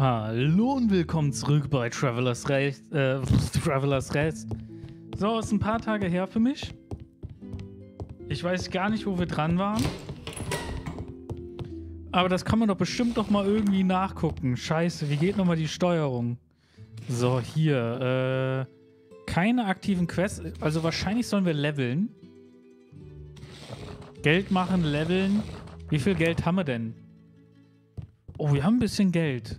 Hallo und willkommen zurück bei Travelers Rest. Äh, Travelers Rest. So, ist ein paar Tage her für mich. Ich weiß gar nicht, wo wir dran waren. Aber das kann man doch bestimmt doch mal irgendwie nachgucken. Scheiße, wie geht nochmal die Steuerung? So, hier. Äh, keine aktiven Quests. Also wahrscheinlich sollen wir leveln. Geld machen, leveln. Wie viel Geld haben wir denn? Oh, wir haben ein bisschen Geld.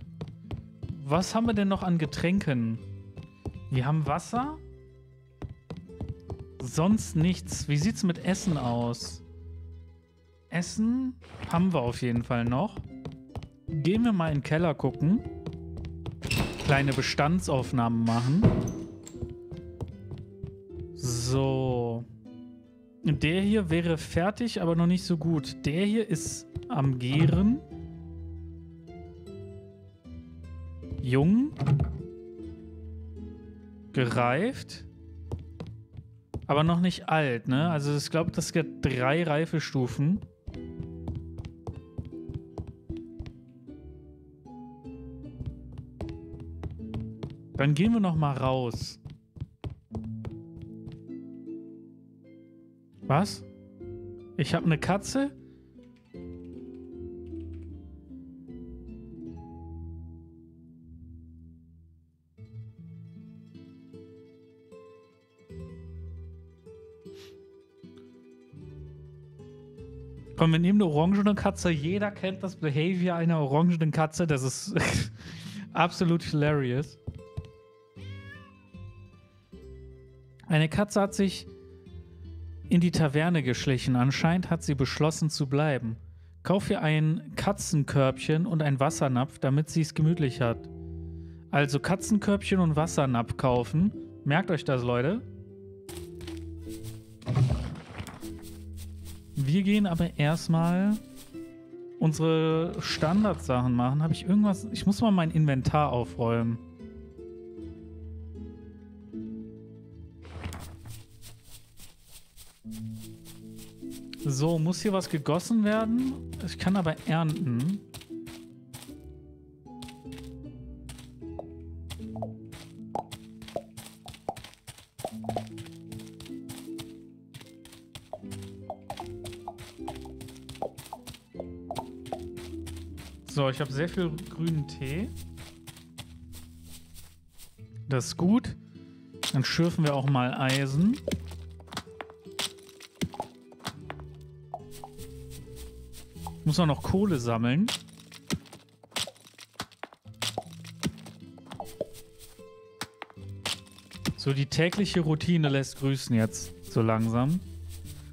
Was haben wir denn noch an Getränken? Wir haben Wasser. Sonst nichts. Wie sieht's mit Essen aus? Essen haben wir auf jeden Fall noch. Gehen wir mal in den Keller gucken. Kleine Bestandsaufnahmen machen. So. Der hier wäre fertig, aber noch nicht so gut. Der hier ist am Gären. Jung, gereift, aber noch nicht alt, ne? Also ich glaube, das gibt drei Reifestufen. Dann gehen wir noch mal raus. Was? Ich habe eine Katze? Komm, wir nehmen eine orangene Katze. Jeder kennt das Behavior einer orangenen Katze. Das ist absolut hilarious. Eine Katze hat sich in die Taverne geschlichen. Anscheinend hat sie beschlossen zu bleiben. Kauf ihr ein Katzenkörbchen und ein Wassernapf, damit sie es gemütlich hat. Also Katzenkörbchen und Wassernapf kaufen. Merkt euch das, Leute. Wir gehen aber erstmal unsere Standardsachen machen. Habe ich irgendwas? Ich muss mal mein Inventar aufräumen. So, muss hier was gegossen werden? Ich kann aber ernten. So, ich habe sehr viel grünen Tee. Das ist gut. Dann schürfen wir auch mal Eisen. Muss auch noch Kohle sammeln. So, die tägliche Routine lässt grüßen jetzt so langsam.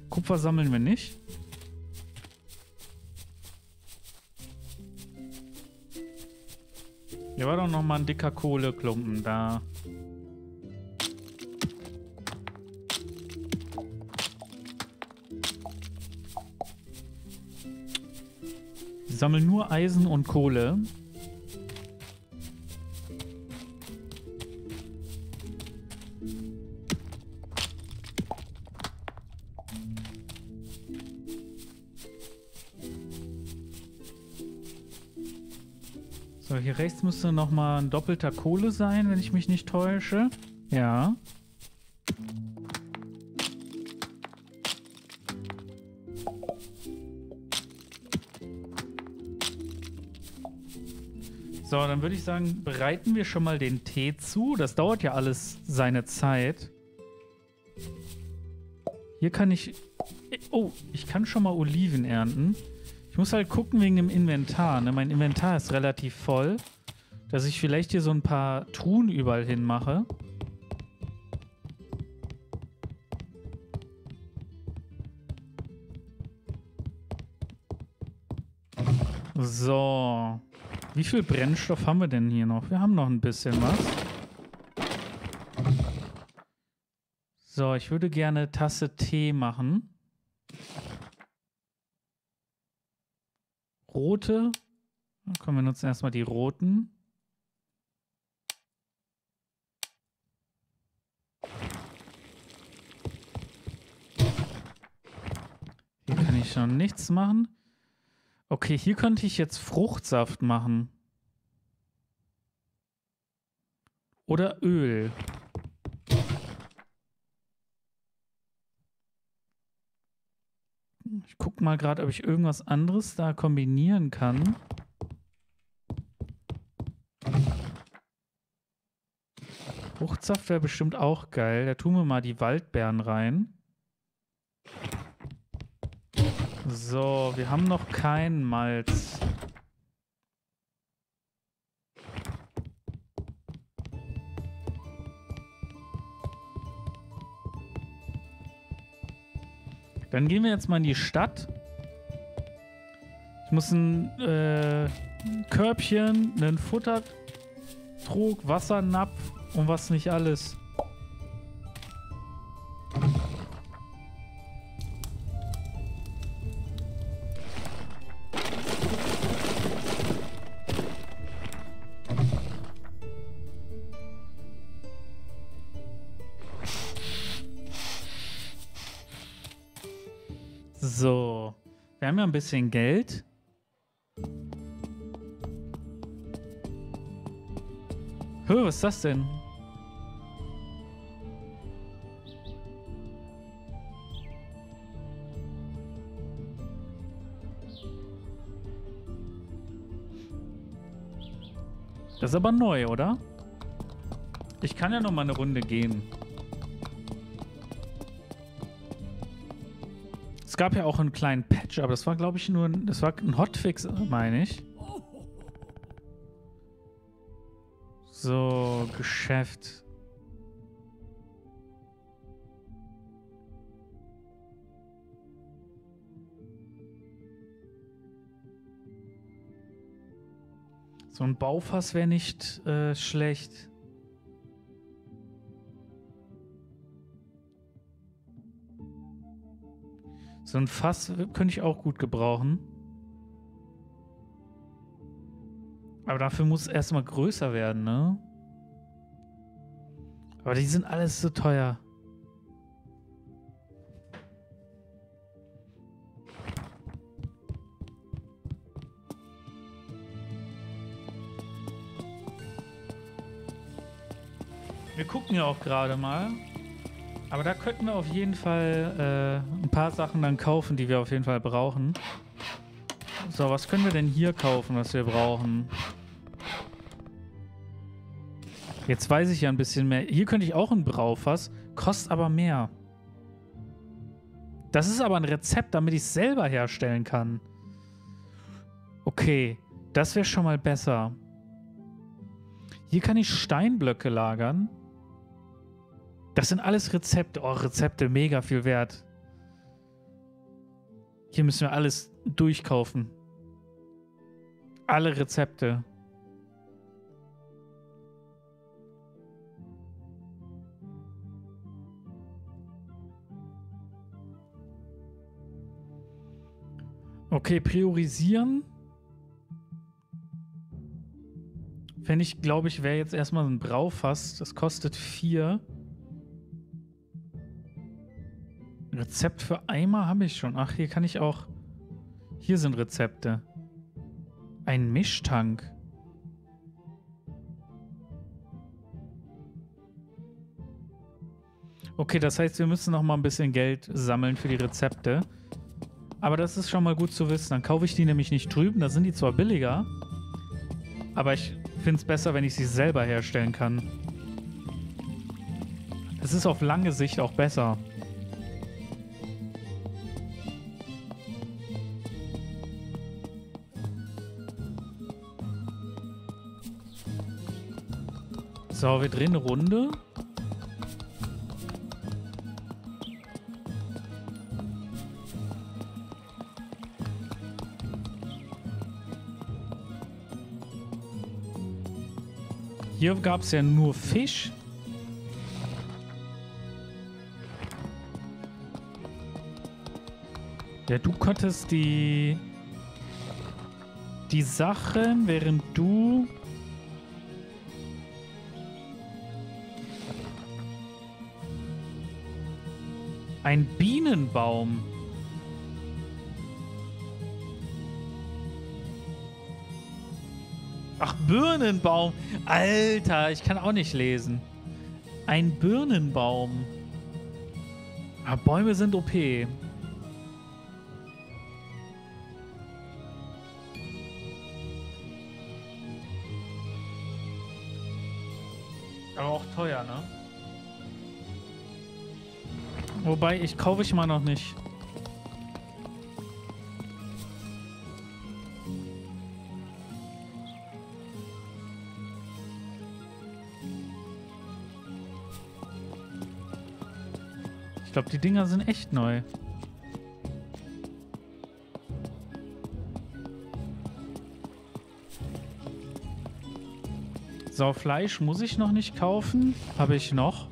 Kupfer sammeln wir nicht. Hier war doch noch mal ein dicker Kohleklumpen da. Sammle nur Eisen und Kohle. Rechts müsste nochmal ein doppelter Kohle sein, wenn ich mich nicht täusche. Ja. So, dann würde ich sagen, bereiten wir schon mal den Tee zu. Das dauert ja alles seine Zeit. Hier kann ich... Oh, ich kann schon mal Oliven ernten. Ich muss halt gucken wegen dem Inventar. Ne? Mein Inventar ist relativ voll. Dass ich vielleicht hier so ein paar Truhen überall hin mache. So. Wie viel Brennstoff haben wir denn hier noch? Wir haben noch ein bisschen was. So, ich würde gerne Tasse Tee machen. Rote. Komm, wir nutzen erstmal die roten. Hier kann ich schon nichts machen. Okay, hier könnte ich jetzt Fruchtsaft machen. Oder Öl. Ich gucke mal gerade, ob ich irgendwas anderes da kombinieren kann. Fruchtsaft wäre bestimmt auch geil. Da tun wir mal die Waldbeeren rein. So, wir haben noch keinen Malz. Dann gehen wir jetzt mal in die Stadt. Ich muss ein äh, Körbchen, einen Futtertrog, Wassernapf und was nicht alles. Ein bisschen Geld. Hö, was ist das denn? Das ist aber neu, oder? Ich kann ja noch mal eine Runde gehen. Gab ja auch einen kleinen Patch, aber das war, glaube ich, nur ein, das war ein Hotfix, meine ich. So, Geschäft. So ein Baufass wäre nicht äh, schlecht. So ein Fass könnte ich auch gut gebrauchen. Aber dafür muss es erstmal größer werden, ne? Aber die sind alles so teuer. Wir gucken ja auch gerade mal. Aber da könnten wir auf jeden Fall äh, ein paar Sachen dann kaufen, die wir auf jeden Fall brauchen. So, was können wir denn hier kaufen, was wir brauchen? Jetzt weiß ich ja ein bisschen mehr. Hier könnte ich auch ein Braufass, kostet aber mehr. Das ist aber ein Rezept, damit ich es selber herstellen kann. Okay, das wäre schon mal besser. Hier kann ich Steinblöcke lagern. Das sind alles Rezepte. Oh, Rezepte, mega viel wert. Hier müssen wir alles durchkaufen. Alle Rezepte. Okay, priorisieren. Wenn ich, glaube ich, wäre jetzt erstmal ein Braufass. Das kostet vier. Rezept für Eimer habe ich schon. Ach, hier kann ich auch... Hier sind Rezepte. Ein Mischtank. Okay, das heißt, wir müssen noch mal ein bisschen Geld sammeln für die Rezepte. Aber das ist schon mal gut zu wissen. Dann kaufe ich die nämlich nicht drüben. Da sind die zwar billiger, aber ich finde es besser, wenn ich sie selber herstellen kann. Es ist auf lange Sicht auch besser. So, wir drehen eine Runde. Hier gab es ja nur Fisch. Ja, du konntest die die Sachen, während du Ein Bienenbaum. Ach, Birnenbaum. Alter, ich kann auch nicht lesen. Ein Birnenbaum. Ah, Bäume sind OP. Aber auch teuer, ne? Wobei, ich kaufe ich mal noch nicht. Ich glaube, die Dinger sind echt neu. So, Fleisch muss ich noch nicht kaufen. Habe ich noch.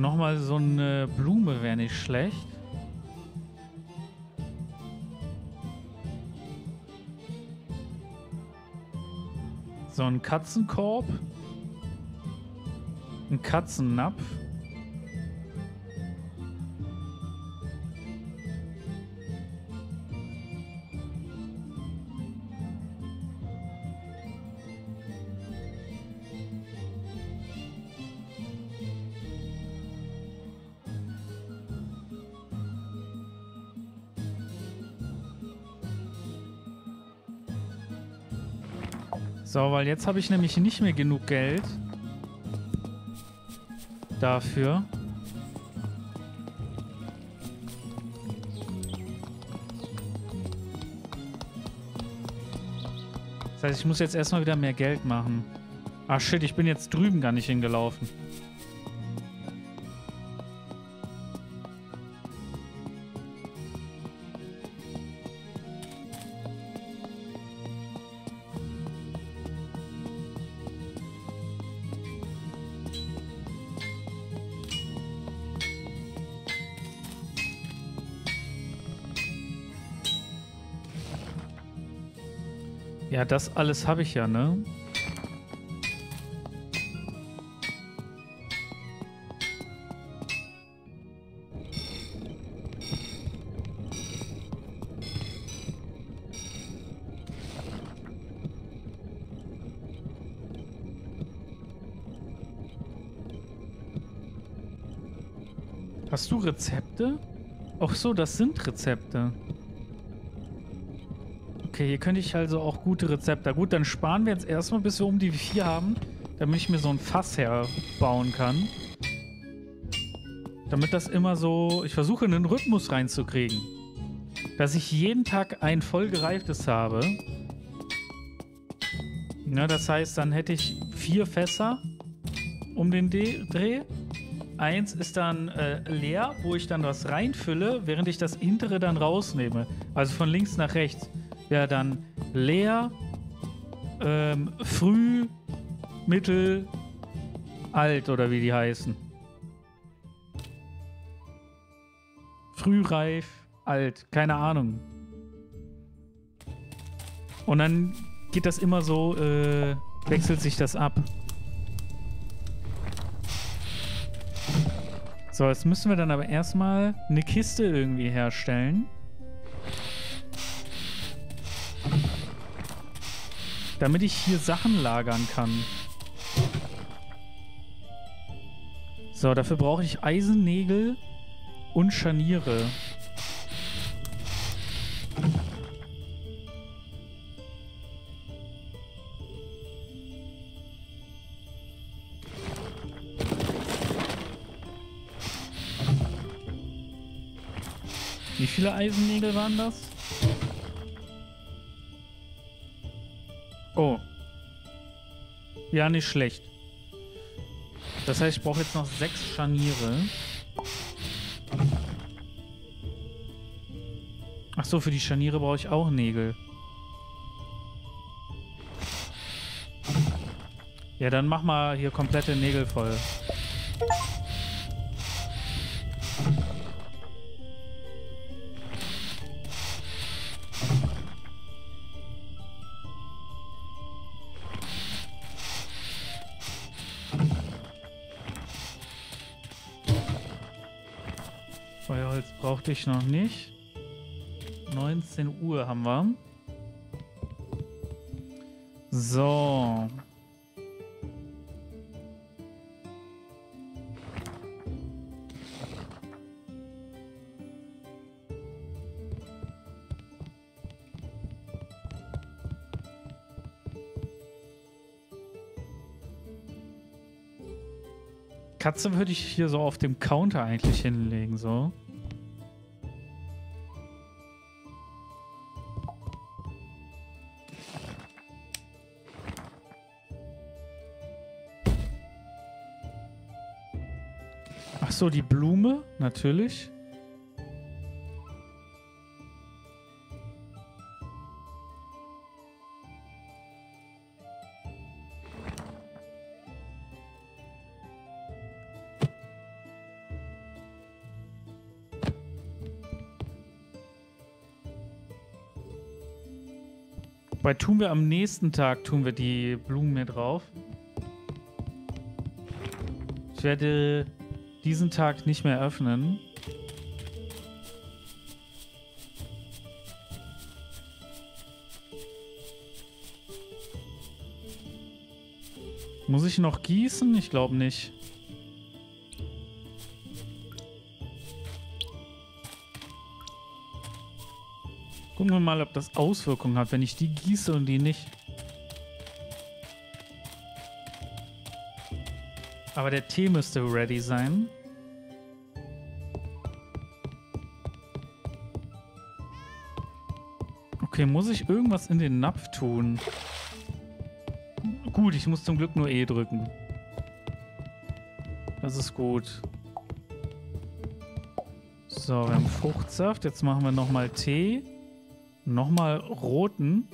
Nochmal so eine Blume wäre nicht schlecht. So ein Katzenkorb. Ein Katzennapf. So, weil jetzt habe ich nämlich nicht mehr genug Geld dafür. Das heißt, ich muss jetzt erstmal wieder mehr Geld machen. Ah shit, ich bin jetzt drüben gar nicht hingelaufen. Das alles habe ich ja, ne? Hast du Rezepte? Ach so, das sind Rezepte. Okay, hier könnte ich also auch gute Rezepte. Gut, dann sparen wir jetzt erstmal, bis wir um die 4 haben, damit ich mir so ein Fass herbauen kann. Damit das immer so... Ich versuche, einen Rhythmus reinzukriegen. Dass ich jeden Tag ein voll gereiftes habe. Na, das heißt, dann hätte ich vier Fässer um den D Dreh. Eins ist dann äh, leer, wo ich dann was reinfülle, während ich das hintere dann rausnehme. Also von links nach rechts wäre dann leer, ähm, früh, mittel, alt oder wie die heißen. Frühreif, alt, keine Ahnung. Und dann geht das immer so, äh, wechselt sich das ab. So, jetzt müssen wir dann aber erstmal eine Kiste irgendwie herstellen. Damit ich hier Sachen lagern kann. So, dafür brauche ich Eisennägel und Scharniere. Wie viele Eisennägel waren das? Ja, nicht schlecht. Das heißt, ich brauche jetzt noch sechs Scharniere. Ach so, für die Scharniere brauche ich auch Nägel. Ja, dann mach mal hier komplette Nägel voll. Ich noch nicht. 19 Uhr haben wir. So. Katze würde ich hier so auf dem Counter eigentlich hinlegen, so. So, die Blume, natürlich. Wobei tun wir am nächsten Tag, tun wir die Blumen mehr drauf. Ich werde diesen Tag nicht mehr öffnen. Muss ich noch gießen? Ich glaube nicht. Gucken wir mal, ob das Auswirkungen hat, wenn ich die gieße und die nicht. Aber der Tee müsste ready sein. Okay, muss ich irgendwas in den Napf tun? Gut, ich muss zum Glück nur E drücken. Das ist gut. So, wir haben Fruchtsaft. Jetzt machen wir nochmal Tee. Nochmal roten.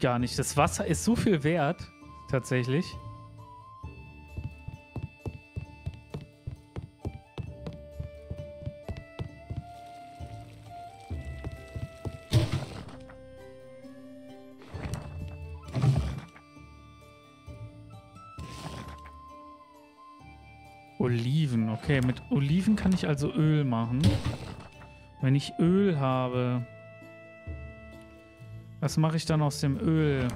Gar nicht. Das Wasser ist so viel wert, tatsächlich. Oliven, okay. Mit Oliven kann ich also Öl machen. Wenn ich Öl habe, was mache ich dann aus dem Öl?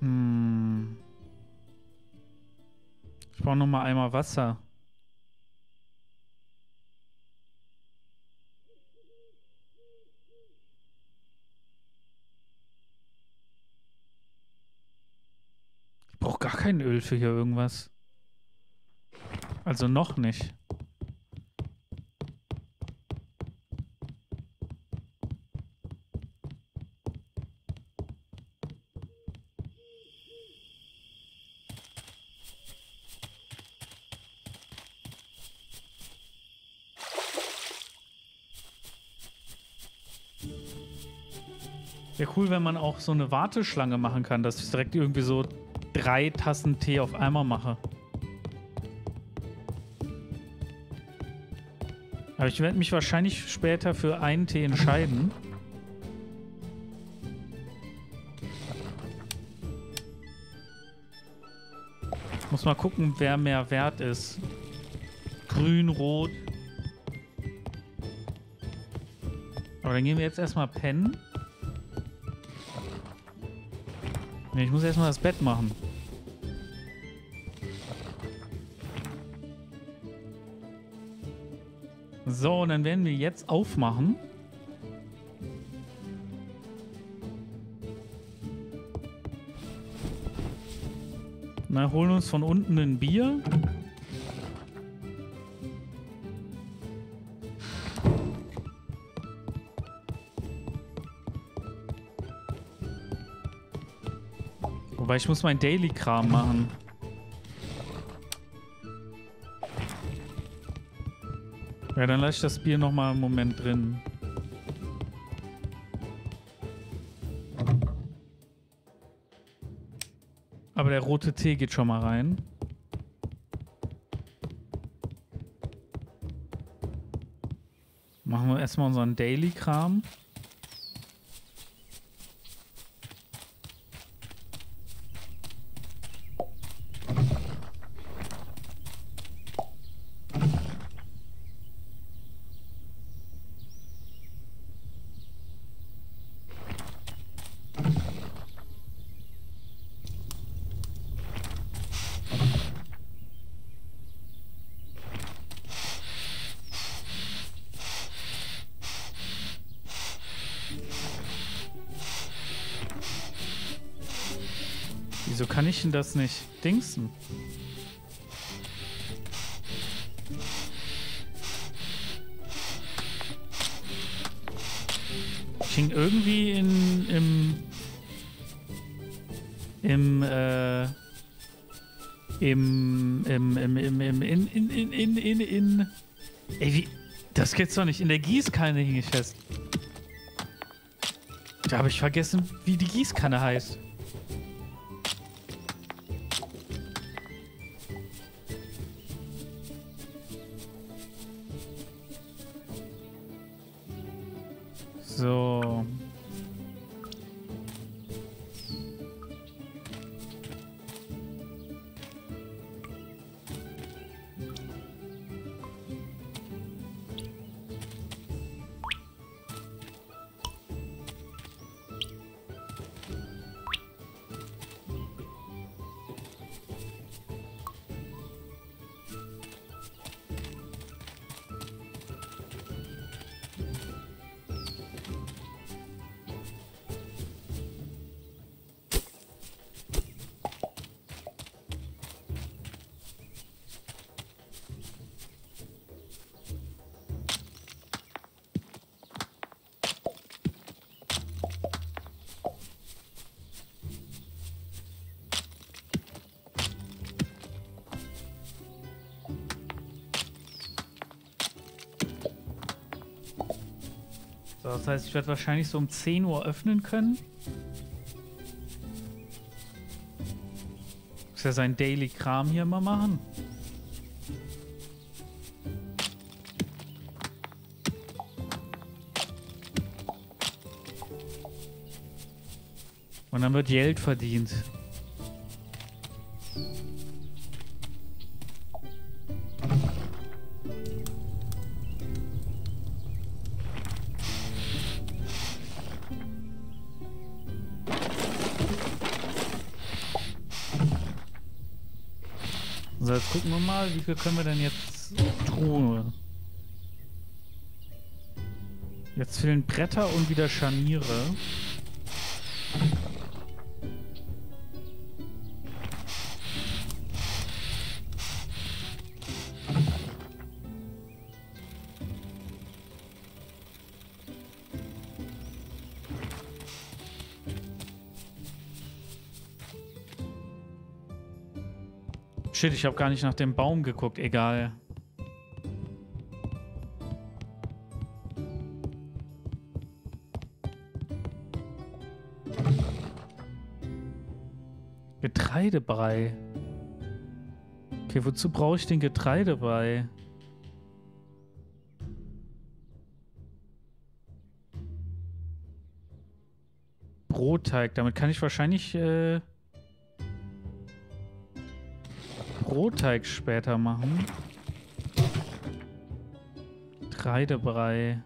Hm. Ich brauche noch mal einmal Wasser. Ich brauche gar kein Öl für hier irgendwas. Also noch nicht. Wäre cool, wenn man auch so eine Warteschlange machen kann, dass direkt irgendwie so drei Tassen Tee auf einmal mache. Aber ich werde mich wahrscheinlich später für einen Tee entscheiden. Muss mal gucken, wer mehr wert ist. Grün, rot. Aber dann gehen wir jetzt erstmal pennen. Ich muss erstmal das Bett machen. So, dann werden wir jetzt aufmachen. Na, holen uns von unten ein Bier. Wobei, ich muss mein Daily-Kram machen. Ja, dann lasse ich das Bier noch mal einen Moment drin. Aber der rote Tee geht schon mal rein. Machen wir erstmal unseren Daily-Kram. Wieso kann ich das nicht dingsen? Ich hing irgendwie in, im, im, äh, im, im, im, im, im, in, in, in, in, in, in, ey, wie, das geht's doch nicht. In der Gießkanne hing ich fest. Da habe ich vergessen, wie die Gießkanne heißt. So, das heißt, ich werde wahrscheinlich so um 10 Uhr öffnen können. Muss ja sein Daily Kram hier mal machen. Und dann wird Geld verdient. Viel können wir denn jetzt tun. Jetzt fehlen Bretter und wieder Scharniere. Ich habe gar nicht nach dem Baum geguckt. Egal. Getreidebrei. Okay, wozu brauche ich den Getreidebrei? Brotteig. Damit kann ich wahrscheinlich... Äh Brotteig später machen. Getreidebrei.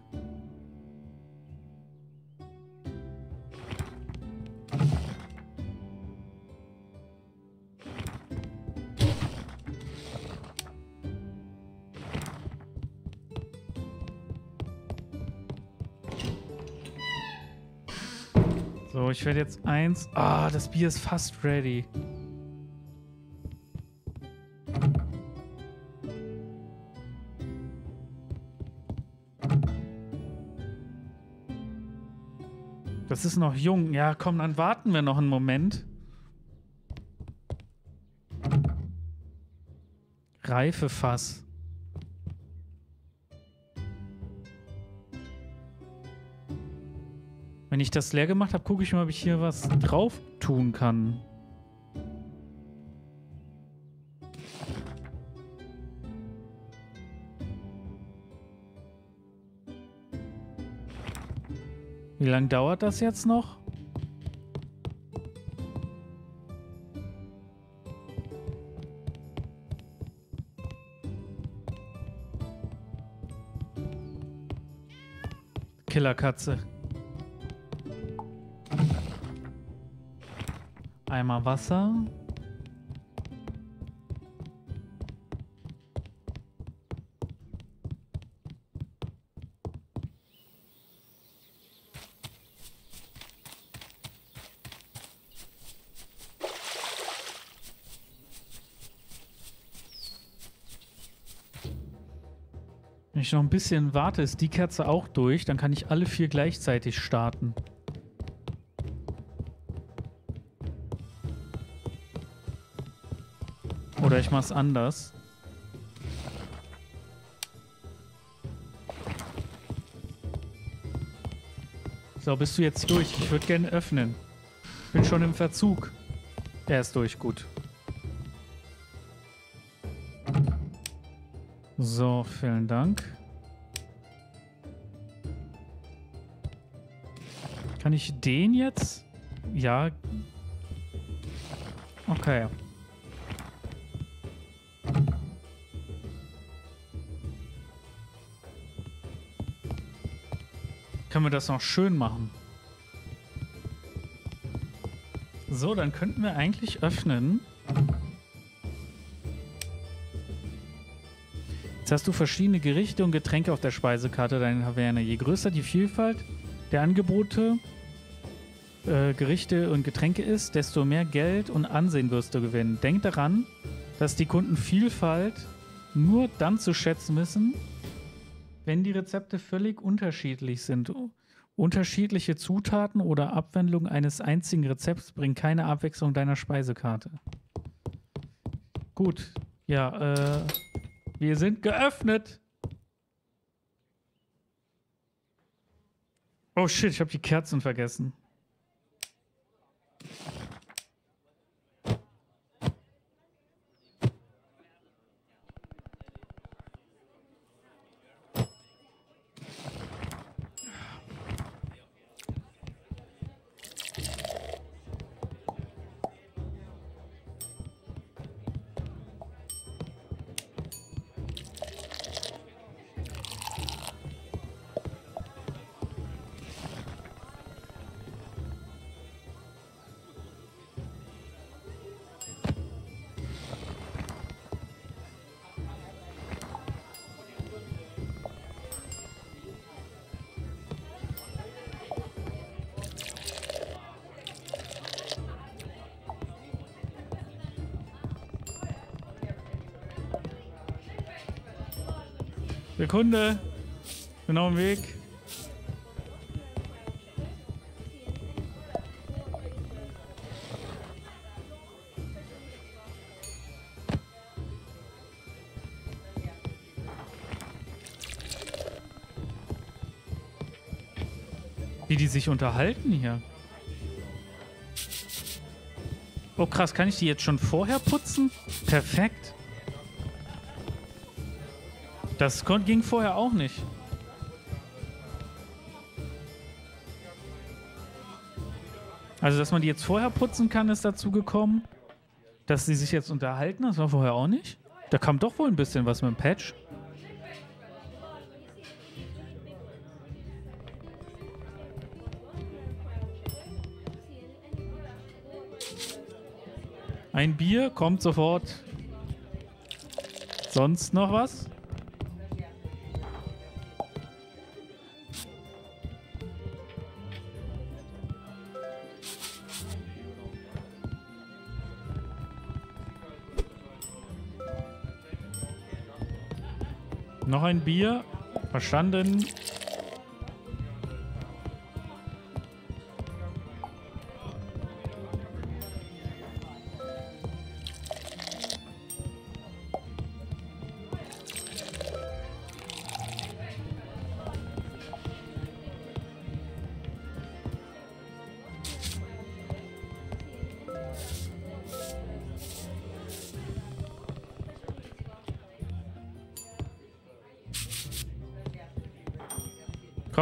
So, ich werde jetzt eins... Ah, das Bier ist fast ready. es ist noch jung. Ja, komm, dann warten wir noch einen Moment. Reifefass. Wenn ich das leer gemacht habe, gucke ich mal, ob ich hier was drauf tun kann. Wie lange dauert das jetzt noch? Killerkatze. Einmal Wasser. Noch ein bisschen warte, ist die Kerze auch durch. Dann kann ich alle vier gleichzeitig starten. Oder ich mach's anders. So, bist du jetzt durch? Ich würde gerne öffnen. Bin schon im Verzug. Er ist durch, gut. So, vielen Dank. Kann ich den jetzt? Ja. Okay. Können wir das noch schön machen? So, dann könnten wir eigentlich öffnen. Jetzt hast du verschiedene Gerichte und Getränke auf der Speisekarte deiner Taverne. Je größer die Vielfalt der Angebote, äh, Gerichte und Getränke ist, desto mehr Geld und Ansehen wirst du gewinnen. Denk daran, dass die Kunden Vielfalt nur dann zu schätzen wissen, wenn die Rezepte völlig unterschiedlich sind. Unterschiedliche Zutaten oder Abwandlungen eines einzigen Rezepts bringen keine Abwechslung deiner Speisekarte. Gut, ja, äh, wir sind geöffnet. Oh shit, ich habe die Kerzen vergessen. Sekunde. Auf dem Weg. Wie die sich unterhalten hier. Oh krass, kann ich die jetzt schon vorher putzen? Perfekt. Das ging vorher auch nicht. Also, dass man die jetzt vorher putzen kann, ist dazu gekommen. Dass sie sich jetzt unterhalten, das war vorher auch nicht. Da kam doch wohl ein bisschen was mit dem Patch. Ein Bier kommt sofort. Sonst noch was? Noch ein Bier. Verstanden.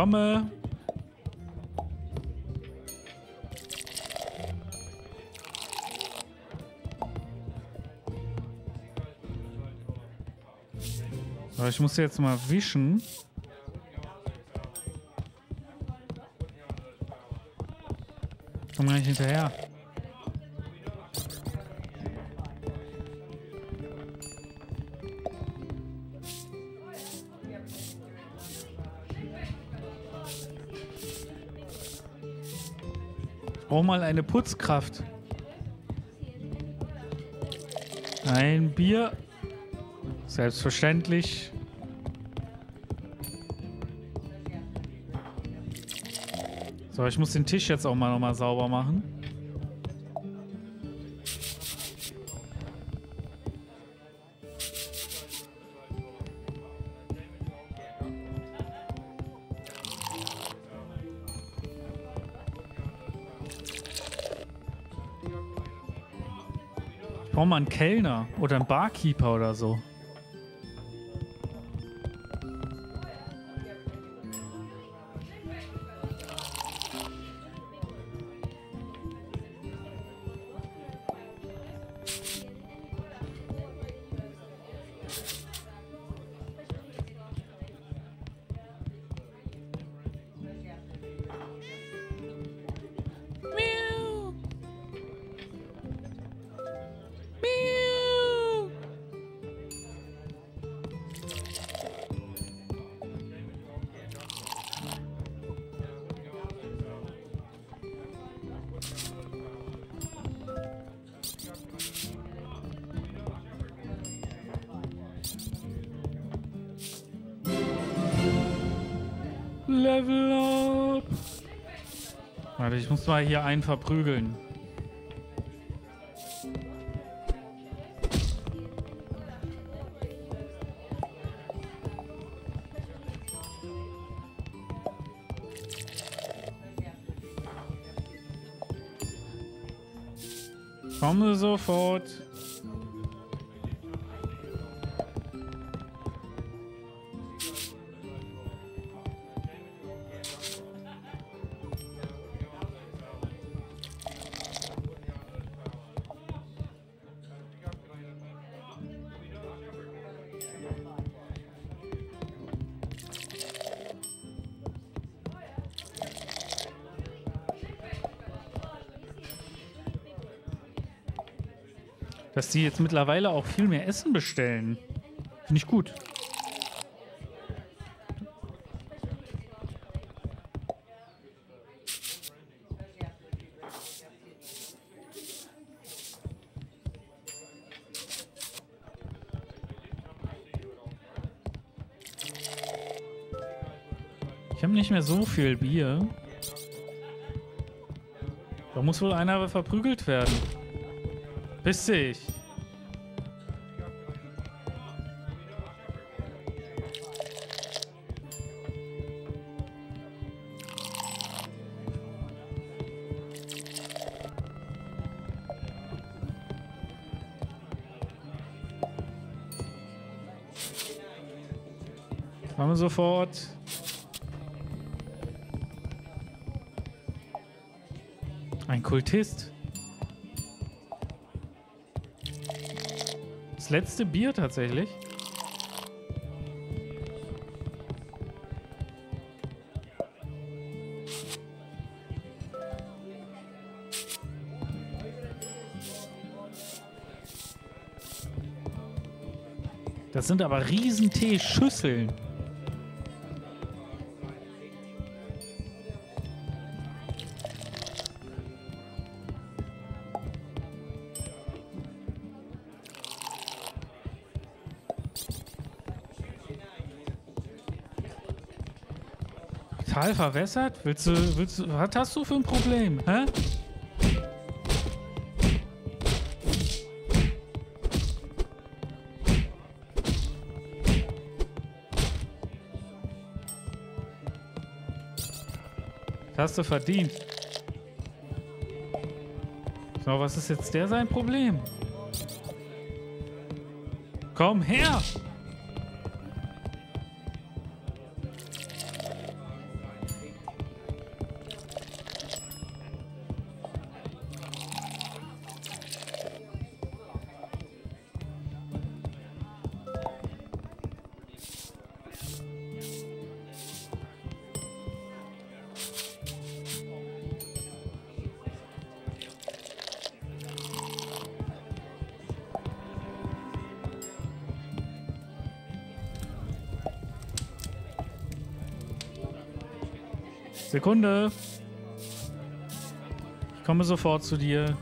Komme. Aber ich muss jetzt mal wischen. Komm gar nicht hinterher. Brauche mal eine Putzkraft. Ein Bier. Selbstverständlich. So, ich muss den Tisch jetzt auch mal nochmal sauber machen. Ich brauche mal einen Kellner oder einen Barkeeper oder so. Muss mal hier einen verprügeln. Komme sofort. Dass jetzt mittlerweile auch viel mehr Essen bestellen. Finde ich gut. Ich habe nicht mehr so viel Bier. Da muss wohl einer verprügelt werden. Bissig. Machen wir sofort. Ein Kultist. Das letzte Bier tatsächlich. Das sind aber riesen Teeschüsseln. Total verwässert? Willst du, willst du, was hast du für ein Problem, hä? Das hast du verdient. So, was ist jetzt der sein Problem? Komm her! Sekunde. Ich komme sofort zu dir.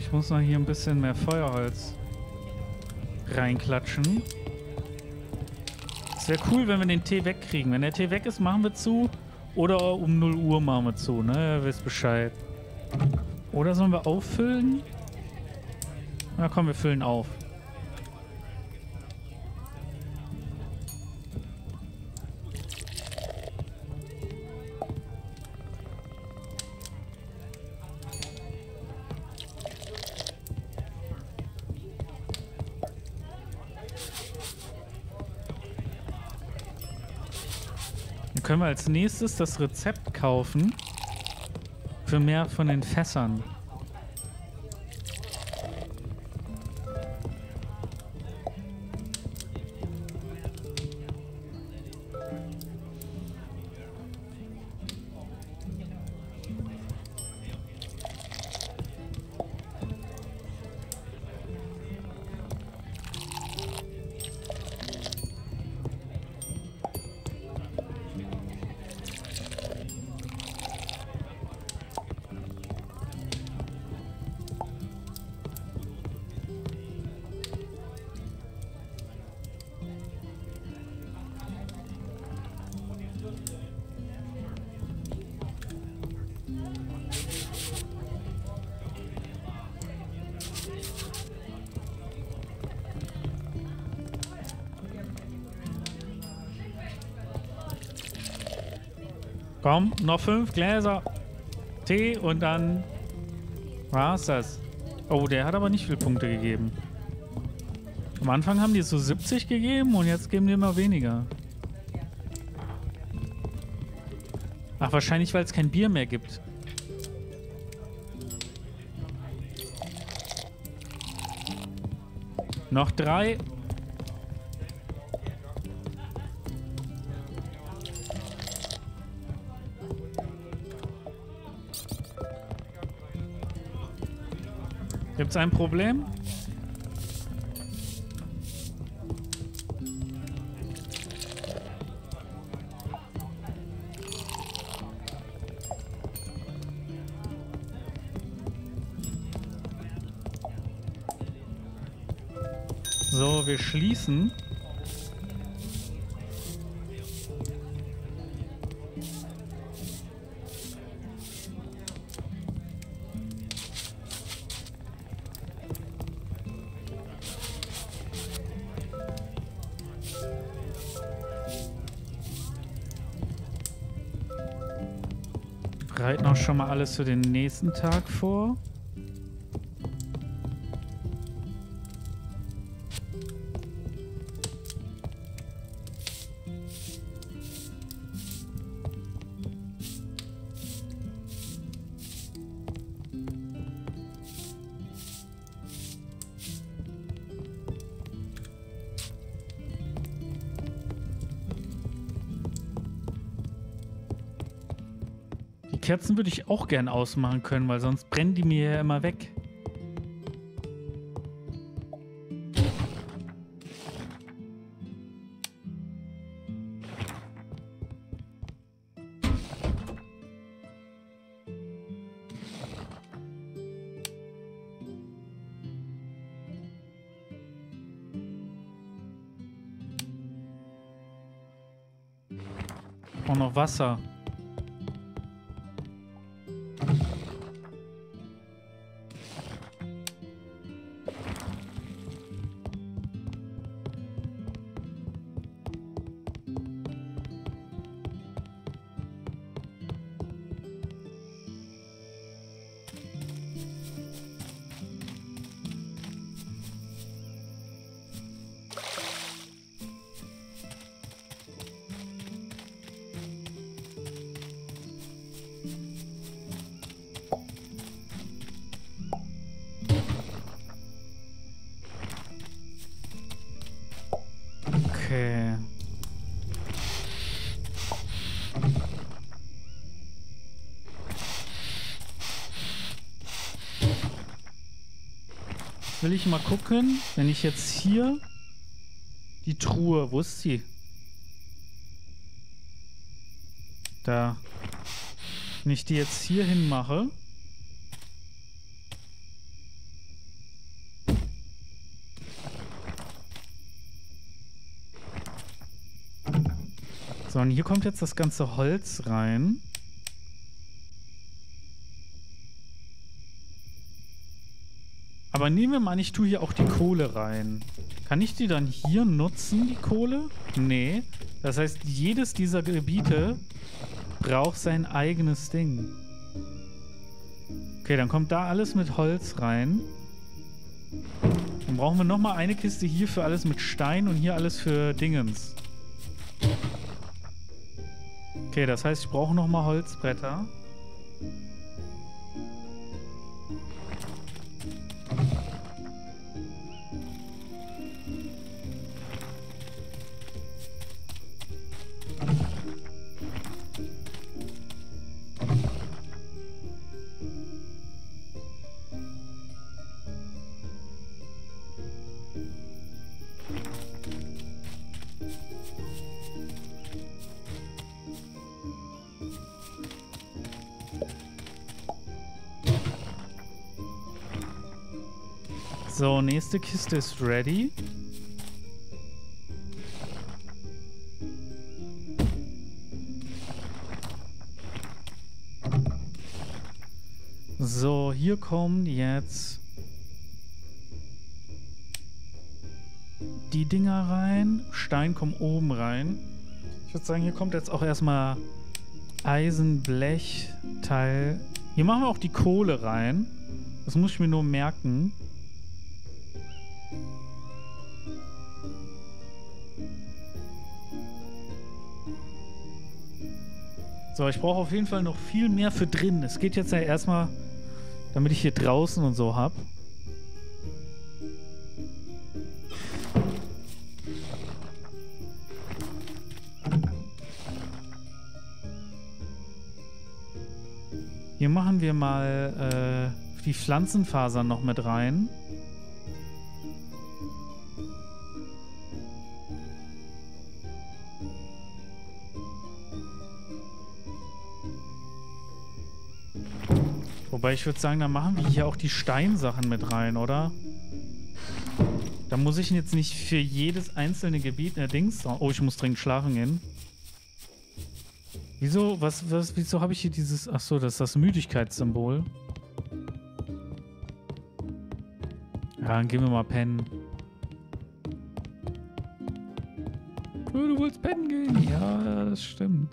Ich muss noch hier ein bisschen mehr Feuerholz reinklatschen. Es wäre cool, wenn wir den Tee wegkriegen. Wenn der Tee weg ist, machen wir zu. Oder um 0 Uhr machen wir zu, ne? Ihr wisst Bescheid. Oder sollen wir auffüllen? Na komm, wir füllen auf. Können wir als nächstes das Rezept kaufen für mehr von den Fässern. Komm, noch fünf Gläser Tee und dann war's das. Oh, der hat aber nicht viele Punkte gegeben. Am Anfang haben die so 70 gegeben und jetzt geben die immer weniger. Ach, wahrscheinlich, weil es kein Bier mehr gibt. Noch drei. Gibt es ein Problem? So, wir schließen. Schon mal alles für den nächsten Tag vor. Kerzen würde ich auch gern ausmachen können, weil sonst brennen die mir ja immer weg. Auch noch Wasser. Okay. will ich mal gucken, wenn ich jetzt hier die Truhe, wo ist sie? Da. Wenn ich die jetzt hier hin So, und hier kommt jetzt das ganze Holz rein. Aber nehmen wir mal an, ich tue hier auch die Kohle rein. Kann ich die dann hier nutzen, die Kohle? Nee. Das heißt, jedes dieser Gebiete braucht sein eigenes Ding. Okay, dann kommt da alles mit Holz rein. Dann brauchen wir nochmal eine Kiste hier für alles mit Stein und hier alles für Dingens. Okay, das heißt, ich brauche nochmal Holzbretter. So, nächste Kiste ist ready. So, hier kommen jetzt die Dinger rein. Stein kommt oben rein. Ich würde sagen, hier kommt jetzt auch erstmal Eisen, Blech, Teil. Hier machen wir auch die Kohle rein. Das muss ich mir nur merken. So, ich brauche auf jeden Fall noch viel mehr für drin. Es geht jetzt ja erstmal, damit ich hier draußen und so habe. Hier machen wir mal äh, die Pflanzenfasern noch mit rein. Wobei ich würde sagen, dann machen wir hier auch die Steinsachen mit rein, oder? Da muss ich jetzt nicht für jedes einzelne Gebiet äh, Dings. Oh, ich muss dringend schlafen gehen. Wieso? Was, was, wieso habe ich hier dieses. Achso, das ist das Müdigkeitssymbol. Ja, dann gehen wir mal pennen. Du willst pennen gehen? Ja, das stimmt.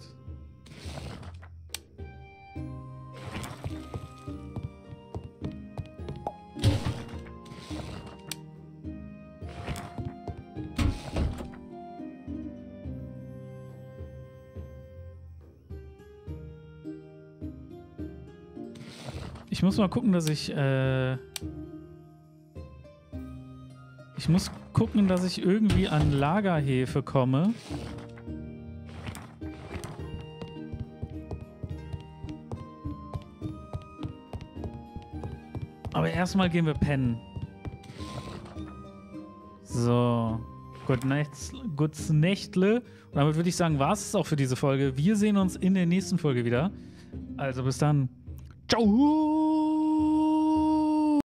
Muss mal gucken, dass ich. Äh ich muss gucken, dass ich irgendwie an Lagerhefe komme. Aber erstmal gehen wir pennen. So. Gut Gutes Nächtle. Und damit würde ich sagen, war es auch für diese Folge. Wir sehen uns in der nächsten Folge wieder. Also bis dann. Ciao.